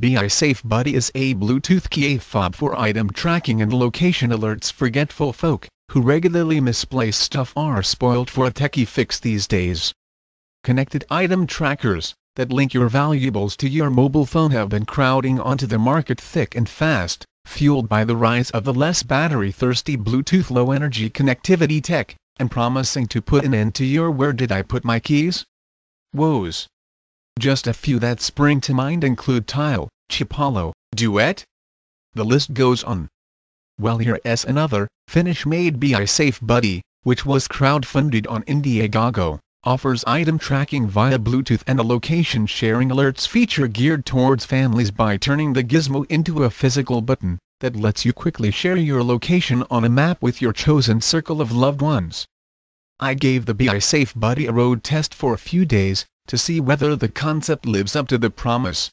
BiiSafe Buddy is a Bluetooth key fob for item tracking and location alerts forgetful folk, who regularly misplace stuff are spoiled for a techie fix these days. Connected item trackers, that link your valuables to your mobile phone have been crowding onto the market thick and fast, fueled by the rise of the less battery-thirsty Bluetooth low-energy connectivity tech, and promising to put an end to your where did I put my keys? woes. Just a few that spring to mind include Tile, Chipolo, Duet. The list goes on. Well here's another, Finnish-made BiiSafe Buddy, which was crowdfunded on Indiegogo, offers item tracking via Bluetooth and a location sharing alerts feature geared towards families by turning the gizmo into a physical button that lets you quickly share your location on a map with your chosen circle of loved ones. I gave the BiiSafe Buddy a road test for a few days, to see whether the concept lives up to the promise.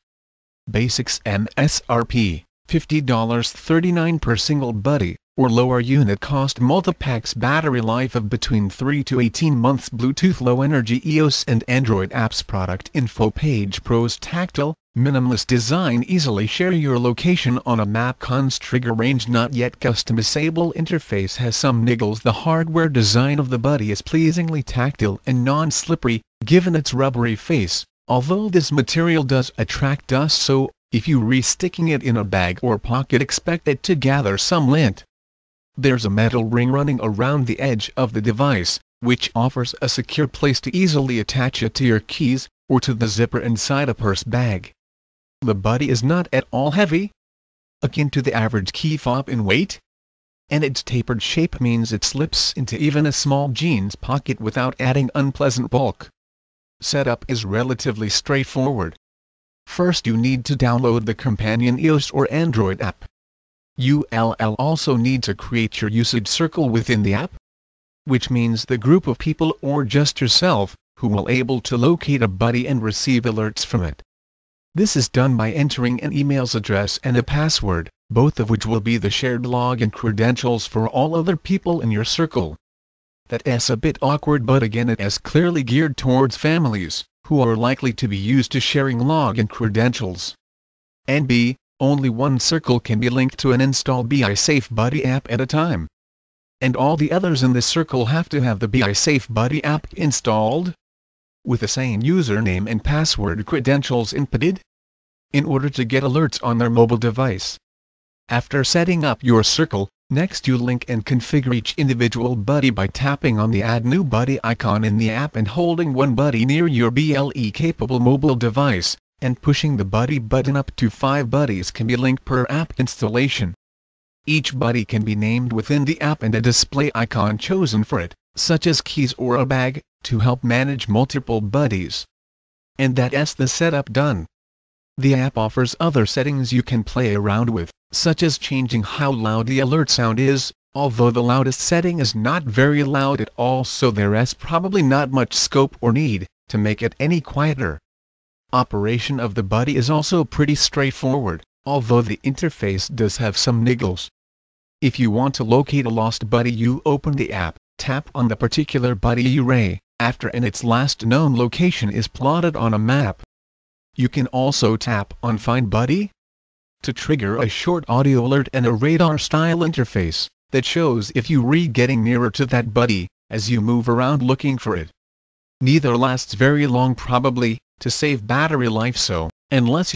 Basics MSRP, $50.39 per single buddy, or lower unit cost multipacks battery life of between 3 to 18 months Bluetooth Low Energy iOS and Android apps product info page pros tactile, minimalist design easily share your location on a map cons trigger range not yet customizable interface has some niggles the hardware design of the buddy is pleasingly tactile and non-slippery, given its rubbery face, although this material does attract dust so, if you re-sticking it in a bag or pocket expect it to gather some lint. There's a metal ring running around the edge of the device, which offers a secure place to easily attach it to your keys, or to the zipper inside a purse bag. The buddy is not at all heavy, akin to the average key fob in weight, and its tapered shape means it slips into even a small jeans pocket without adding unpleasant bulk. Setup is relatively straightforward. First you need to download the companion iOS or Android app. ULL also need to create your usage circle within the app, which means the group of people or just yourself, who will able to locate a buddy and receive alerts from it. This is done by entering an email's address and a password, both of which will be the shared login credentials for all other people in your circle. That's a bit awkward but again it is clearly geared towards families, who are likely to be used to sharing login credentials. And B, only one circle can be linked to an install BiiSafe Buddy app at a time. And all the others in the circle have to have the BiiSafe Buddy app installed with the same username and password credentials inputted in order to get alerts on their mobile device. After setting up your circle, next you link and configure each individual buddy by tapping on the Add New Buddy icon in the app and holding one buddy near your BLE-capable mobile device, and pushing the buddy button up to 5 buddies can be linked per app installation. Each buddy can be named within the app and a display icon chosen for it, such as keys or a bag, to help manage multiple buddies. And that's the setup done. The app offers other settings you can play around with, such as changing how loud the alert sound is, although the loudest setting is not very loud at all so there's probably not much scope or need to make it any quieter. Operation of the buddy is also pretty straightforward, although the interface does have some niggles. If you want to locate a lost buddy you open the app, tap on the particular buddy array, after and its last known location is plotted on a map. You can also tap on Find Buddy to trigger a short audio alert and a radar-style interface that shows if you re getting nearer to that buddy as you move around looking for it. Neither lasts very long probably, to save battery life so, unless